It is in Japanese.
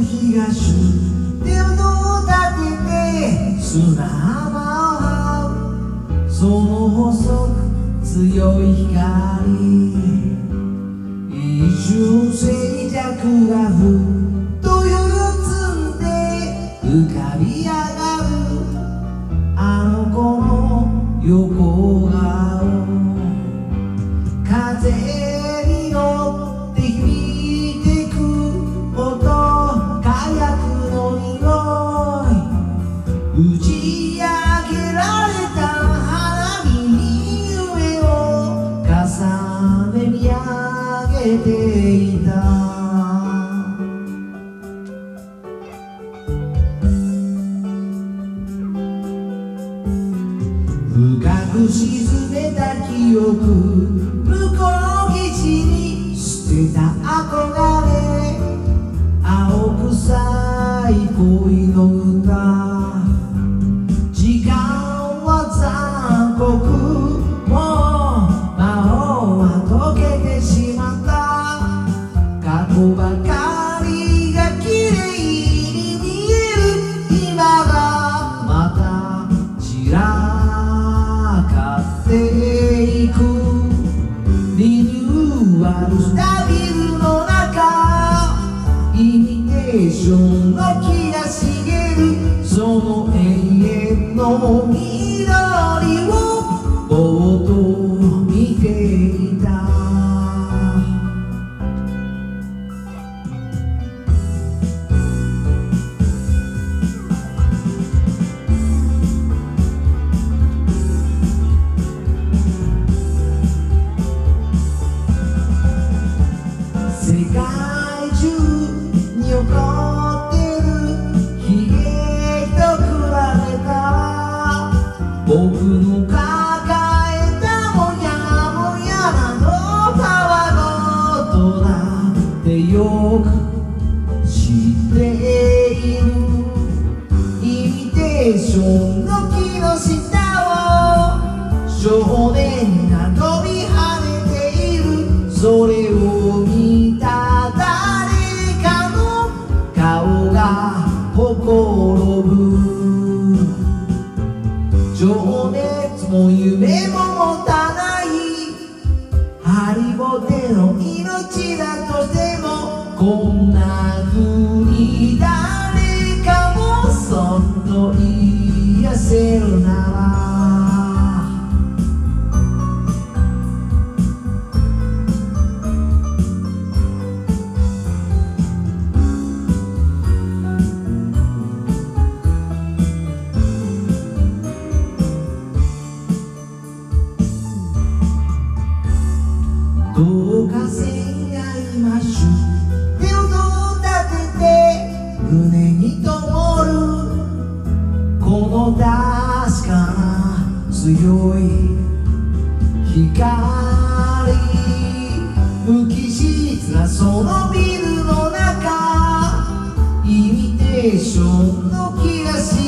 気がし手を立てて砂浜を這うその細く強い光。一瞬静寂がふっく沈めた記憶。向こう岸に捨てた憧れ。青臭い恋リニューアルしたビルの中イミテーションの木が茂るその永遠の緑よく知っている。イミテーションの木の下を少年が飛び跳ねているそれを見た誰かの顔がほころぶ。情熱も夢も持たない。ハリボテの命だとして。んな風に誰かもそっと癒せるならどう。か線が今しゅの確かな強い光無機質なそのビルの中イミテーションの気がし